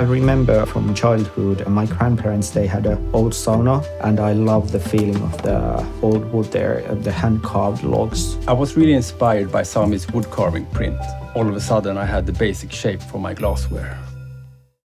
I remember from childhood, uh, my grandparents, they had an old sauna and I love the feeling of the old wood there, uh, the hand-carved logs. I was really inspired by Sami's wood carving print. All of a sudden I had the basic shape for my glassware.